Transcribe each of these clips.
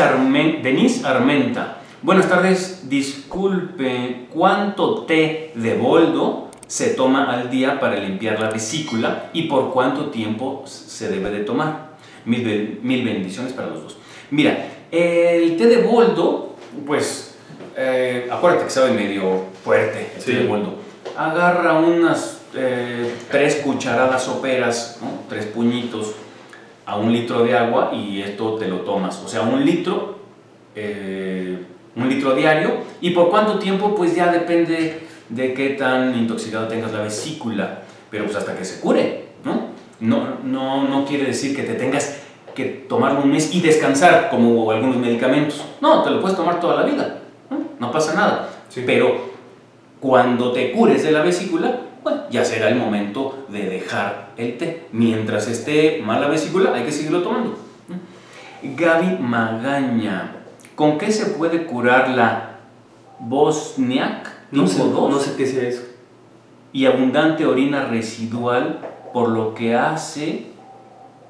Armen- Denise Armenta. Buenas tardes, disculpe, ¿cuánto té de boldo se toma al día para limpiar la vesícula y por cuánto tiempo se debe de tomar? Mil, mil bendiciones para los dos. Mira, el té de boldo, pues, eh, acuérdate que sabe medio fuerte el Sí. té de boldo. Agarra unas eh, tres cucharadas soperas, ¿no? tres puñitos a un litro de agua y esto te lo tomas. O sea, un litro, eh, un litro diario. ¿Y por cuánto tiempo? Pues ya depende de qué tan intoxicado tengas la vesícula. Pero pues hasta que se cure, ¿no? No, no, no quiere decir que te tengas que tomarlo un mes y descansar como algunos medicamentos. No, te lo puedes tomar toda la vida. No, no pasa nada. Sí. Pero cuando te cures de la vesícula, bueno, ya será el momento de dejar el té. Mientras esté mal la vesícula, hay que seguirlo tomando. Gaby Magaña, ¿con qué se puede curar la Bosniak No sé, 2 no sé qué sea eso. y abundante orina residual, por lo que hace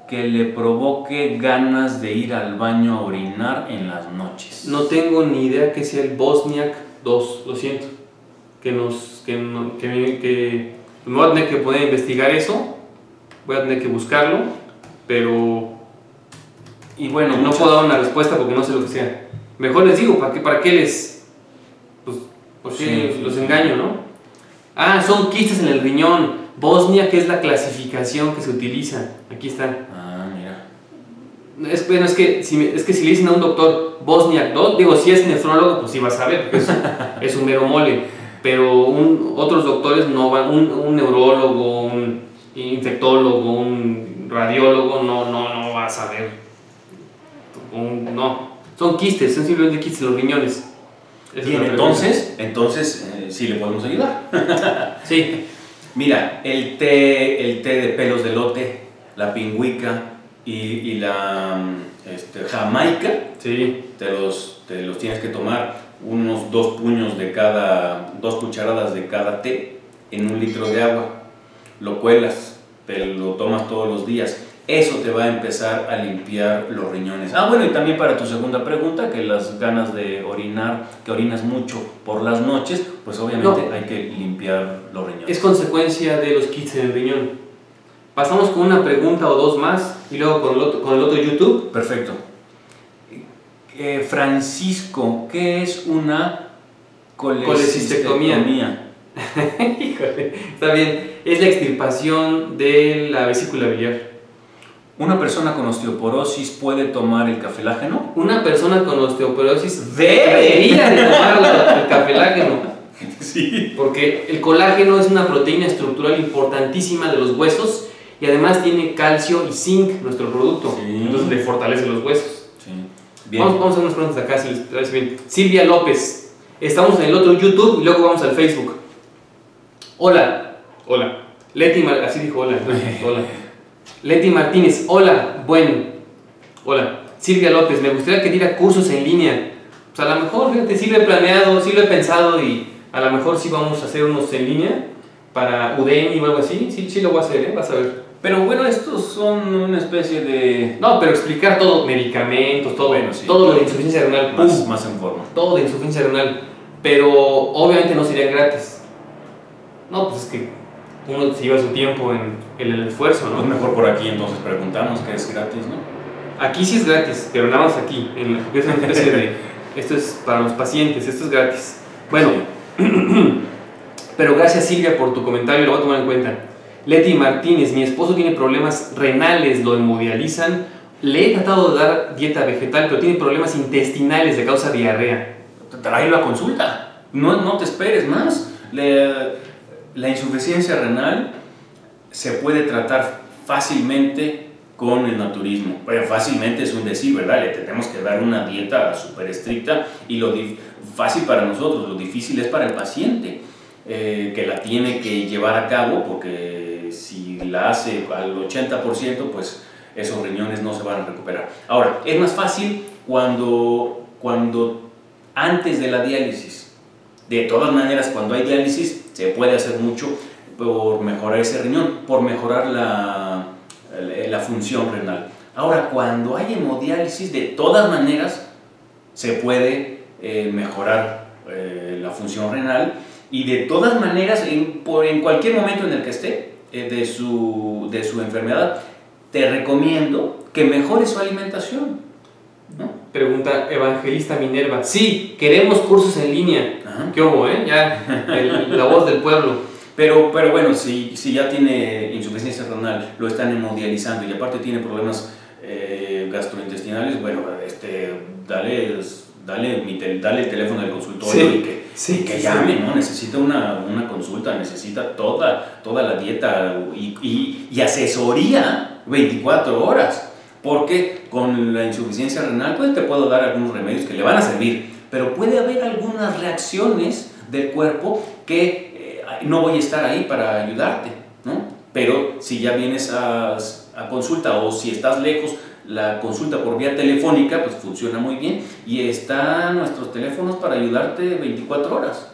que le provoque ganas de ir al baño a orinar en las noches? No tengo ni idea que sea el Bosniak 2, lo siento. Que nos. que, no- que, que me voy a tener que poner a investigar eso. Voy a tener que buscarlo. Pero Y bueno, no puedo dar una respuesta porque no sé lo que sea. Mejor les digo, ¿para qué, para qué les. Pues, ¿por Sí, sí, los engaño, no? Ah, son quistes en el riñón. Bosnia, que es la clasificación que se utiliza. Aquí está. Ah, mira. Es, bueno, es que, si, es que si le dicen a un doctor Bosniak 2, digo, si es nefrólogo, pues sí va a saber, es, es un mero mole. Pero un- otros doctores no van, un, un neurólogo, un infectólogo, un radiólogo, no, no, no va a saber. Un- no, son quistes, son simplemente quistes los riñones. Esa Bien, entonces, entonces eh, sí le podemos ayudar. Sí, Mira, el té, el té de pelos de lote, la pingüica y, y la mm, este, jamaica, sí, te los, te los tienes que tomar unos dos puños de cada, dos cucharadas de cada té en un litro de agua. Lo cuelas, te lo tomas todos los días. Eso te va a empezar a limpiar los riñones. Ah, bueno, y también para tu segunda pregunta, que las ganas de orinar, que orinas mucho por las noches, pues obviamente No. hay que limpiar los riñones. es consecuencia de los kits en el riñón. Pasamos con una pregunta o dos más y luego con el otro, con el otro YouTube. Perfecto. Eh, Francisco, ¿qué es una Colecistectomía. Híjole, está bien. Es la extirpación de la vesícula biliar. ¿Una persona con osteoporosis puede tomar el cafelágeno? Una persona con osteoporosis Debe. debería de tomar la- el cafelágeno, Sí. porque el colágeno es una proteína estructural importantísima de los huesos y además tiene calcio y zinc, nuestro producto. Sí. Entonces le fortalece los huesos. sí. Bien. Vamos, vamos a hacer unas preguntas acá, si les parece bien. Silvia López, estamos en el otro YouTube y luego vamos al Facebook. Hola, hola. Leti Mar así dijo hola, hola. Leti Martínez, hola, bueno. Hola. Silvia López, me gustaría que diera cursos en línea. Pues a lo mejor, fíjate, sí lo he planeado, sí lo he pensado y a lo mejor sí vamos a hacer unos en línea para Udemy o algo así. Sí, sí lo voy a hacer, ¿eh? vas a ver. Pero bueno, estos son una especie de... No, pero explicar todo, medicamentos, todo, Bueno, sí. todo lo de insuficiencia renal, Más, más en forma. todo de insuficiencia renal, pero obviamente no sería gratis. No, pues es que uno se lleva su tiempo en, en el esfuerzo, Pues ¿no? mejor por aquí entonces preguntamos que es gratis, ¿no? Aquí sí es gratis, pero nada más aquí, en la, es una especie de, esto es para los pacientes, esto es gratis. Bueno, pero gracias Silvia por tu comentario, lo voy a tomar en cuenta. Leti Martínez, mi esposo tiene problemas renales, lo hemodializan. Le he tratado de dar dieta vegetal, pero tiene problemas intestinales de causa diarrea. Tráelo a consulta. No, no te esperes más. La insuficiencia renal se puede tratar fácilmente con el naturismo. Pero fácilmente es un decir, ¿verdad? Le tenemos que dar una dieta súper estricta y lo fácil para nosotros, lo difícil es para el paciente, eh, que la tiene que llevar a cabo porque si la hace al 80%, pues esos riñones no se van a recuperar. Ahora, es más fácil cuando, cuando antes de la diálisis. De todas maneras, cuando hay diálisis, se puede hacer mucho por mejorar ese riñón, por mejorar la, la, función renal. Ahora, cuando hay hemodiálisis, de todas maneras, se puede eh, mejorar eh, la función renal y de todas maneras, en, por, en cualquier momento en el que esté eh, de, su, de su enfermedad, te recomiendo que mejores su alimentación. ¿no? Pregunta Evangelista Minerva. Sí, queremos cursos en línea. Ajá. ¿Qué hubo, eh? Ya, el- la voz del pueblo. Pero, pero bueno, si, si ya tiene insuficiencia renal, lo están hemodializando y aparte tiene problemas eh, gastrointestinales, bueno, este, dale, dale, mi dale el teléfono del consultorio Sí, y que, sí, que sí. llame, ¿no? Necesita una, una consulta, necesita toda, toda la dieta y, y, y asesoría 24 horas. Porque con la insuficiencia renal, pues te puedo dar algunos remedios que le van a servir, pero puede haber algunas reacciones del cuerpo que eh, no voy a estar ahí para ayudarte, ¿no? Pero si ya vienes a, a consulta o si estás lejos, la consulta por vía telefónica pues funciona muy bien y están nuestros teléfonos para ayudarte 24 horas.